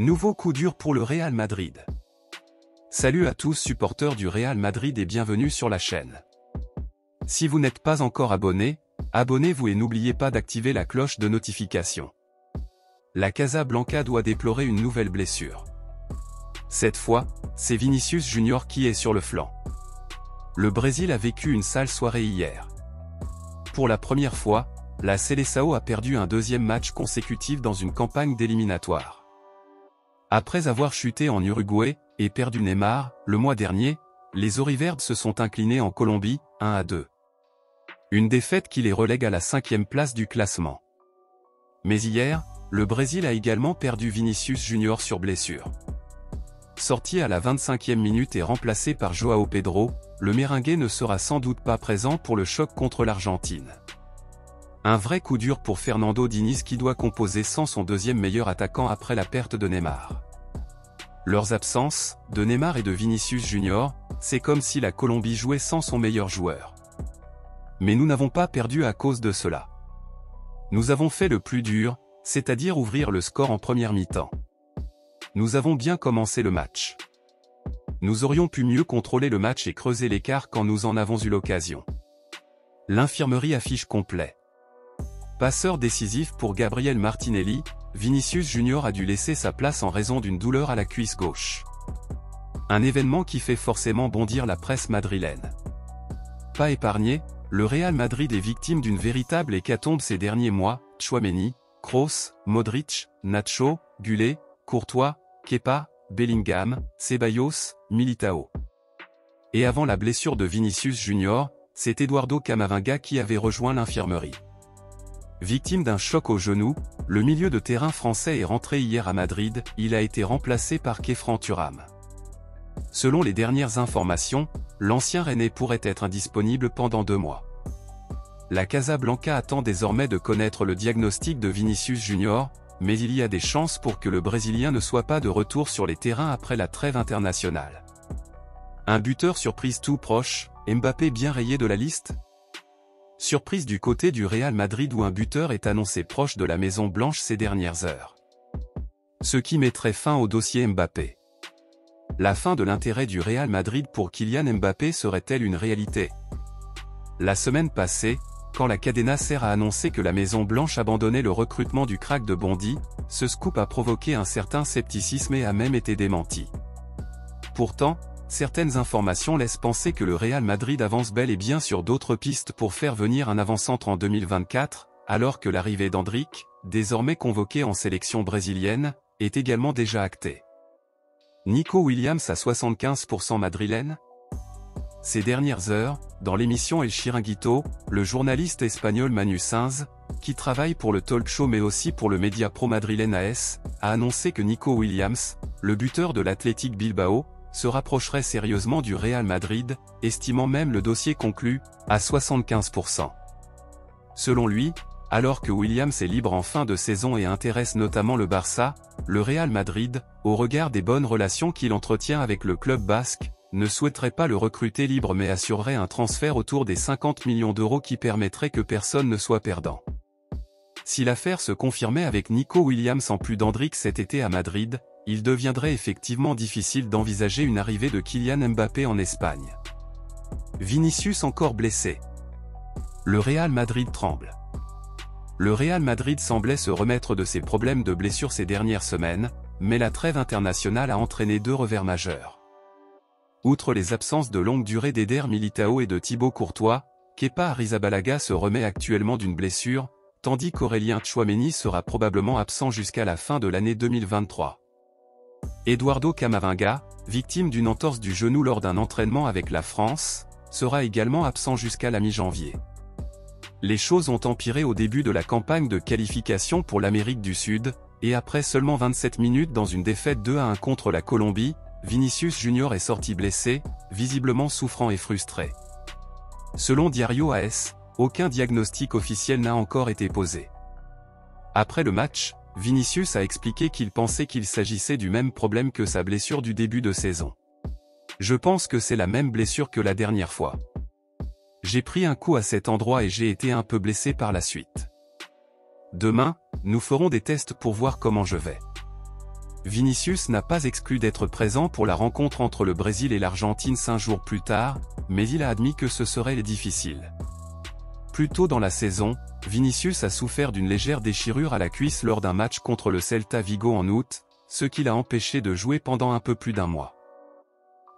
Nouveau coup dur pour le Real Madrid. Salut à tous supporters du Real Madrid et bienvenue sur la chaîne. Si vous n'êtes pas encore abonné, abonnez-vous et n'oubliez pas d'activer la cloche de notification. La Casa Blanca doit déplorer une nouvelle blessure. Cette fois, c'est Vinicius Junior qui est sur le flanc. Le Brésil a vécu une sale soirée hier. Pour la première fois, la Seleção a perdu un deuxième match consécutif dans une campagne d'éliminatoire. Après avoir chuté en Uruguay, et perdu Neymar, le mois dernier, les Oriverdes se sont inclinés en Colombie, 1 à 2. Une défaite qui les relègue à la cinquième place du classement. Mais hier, le Brésil a également perdu Vinicius Junior sur blessure. Sorti à la 25e minute et remplacé par Joao Pedro, le Merengue ne sera sans doute pas présent pour le choc contre l'Argentine. Un vrai coup dur pour Fernando Diniz qui doit composer sans son deuxième meilleur attaquant après la perte de Neymar. Leurs absences, de Neymar et de Vinicius Junior, c'est comme si la Colombie jouait sans son meilleur joueur. Mais nous n'avons pas perdu à cause de cela. Nous avons fait le plus dur, c'est-à-dire ouvrir le score en première mi-temps. Nous avons bien commencé le match. Nous aurions pu mieux contrôler le match et creuser l'écart quand nous en avons eu l'occasion. L'infirmerie affiche complet. Passeur décisif pour Gabriel Martinelli, Vinicius Junior a dû laisser sa place en raison d'une douleur à la cuisse gauche. Un événement qui fait forcément bondir la presse madrilène. Pas épargné, le Real Madrid est victime d'une véritable hécatombe ces derniers mois, Chouameni, Kroos, Modric, Nacho, Gullet, Courtois, Kepa, Bellingham, Ceballos, Militao. Et avant la blessure de Vinicius Junior, c'est Eduardo Camavinga qui avait rejoint l'infirmerie. Victime d'un choc au genou, le milieu de terrain français est rentré hier à Madrid, il a été remplacé par Kefran Turam. Selon les dernières informations, l'ancien Rennais pourrait être indisponible pendant deux mois. La Casablanca attend désormais de connaître le diagnostic de Vinicius Junior, mais il y a des chances pour que le Brésilien ne soit pas de retour sur les terrains après la trêve internationale. Un buteur surprise tout proche, Mbappé bien rayé de la liste Surprise du côté du Real Madrid où un buteur est annoncé proche de la Maison Blanche ces dernières heures. Ce qui mettrait fin au dossier Mbappé. La fin de l'intérêt du Real Madrid pour Kylian Mbappé serait-elle une réalité? La semaine passée, quand la Cadena Ser a annoncé que la Maison Blanche abandonnait le recrutement du crack de Bondy, ce scoop a provoqué un certain scepticisme et a même été démenti. Pourtant, certaines informations laissent penser que le Real Madrid avance bel et bien sur d'autres pistes pour faire venir un avant-centre en 2024, alors que l'arrivée d'Andrick, désormais convoqué en sélection brésilienne, est également déjà actée. Nico Williams à 75% madrilène Ces dernières heures, dans l'émission El Chiringuito, le journaliste espagnol Manu Sainz, qui travaille pour le talk show mais aussi pour le média pro madrilène AS, a annoncé que Nico Williams, le buteur de l'Athletic Bilbao, se rapprocherait sérieusement du Real Madrid, estimant même le dossier conclu, à 75%. Selon lui, alors que Williams est libre en fin de saison et intéresse notamment le Barça, le Real Madrid, au regard des bonnes relations qu'il entretient avec le club basque, ne souhaiterait pas le recruter libre mais assurerait un transfert autour des 50 millions d'euros qui permettrait que personne ne soit perdant. Si l'affaire se confirmait avec Nico Williams en plus d'Andrick cet été à Madrid, il deviendrait effectivement difficile d'envisager une arrivée de Kylian Mbappé en Espagne. Vinicius encore blessé. Le Real Madrid tremble. Le Real Madrid semblait se remettre de ses problèmes de blessure ces dernières semaines, mais la trêve internationale a entraîné deux revers majeurs. Outre les absences de longue durée d'Eder Militao et de Thibaut Courtois, Kepa Arrizabalaga se remet actuellement d'une blessure, tandis qu'Aurélien Chouameni sera probablement absent jusqu'à la fin de l'année 2023. Eduardo Camavinga, victime d'une entorse du genou lors d'un entraînement avec la France, sera également absent jusqu'à la mi-janvier. Les choses ont empiré au début de la campagne de qualification pour l'Amérique du Sud, et après seulement 27 minutes dans une défaite 2 à 1 contre la Colombie, Vinicius Junior est sorti blessé, visiblement souffrant et frustré. Selon Diario AS, aucun diagnostic officiel n'a encore été posé. Après le match, Vinicius a expliqué qu'il pensait qu'il s'agissait du même problème que sa blessure du début de saison. Je pense que c'est la même blessure que la dernière fois. J'ai pris un coup à cet endroit et j'ai été un peu blessé par la suite. Demain, nous ferons des tests pour voir comment je vais. Vinicius n'a pas exclu d'être présent pour la rencontre entre le Brésil et l'Argentine cinq jours plus tard, mais il a admis que ce serait difficile. Plus tôt dans la saison, Vinicius a souffert d'une légère déchirure à la cuisse lors d'un match contre le Celta Vigo en août, ce qui l'a empêché de jouer pendant un peu plus d'un mois.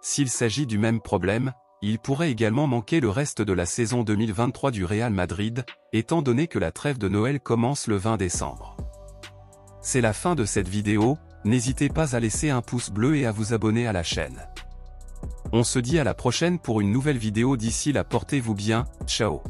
S'il s'agit du même problème, il pourrait également manquer le reste de la saison 2023 du Real Madrid, étant donné que la trêve de Noël commence le 20 décembre. C'est la fin de cette vidéo, n'hésitez pas à laisser un pouce bleu et à vous abonner à la chaîne. On se dit à la prochaine pour une nouvelle vidéo d'ici là portez-vous bien, ciao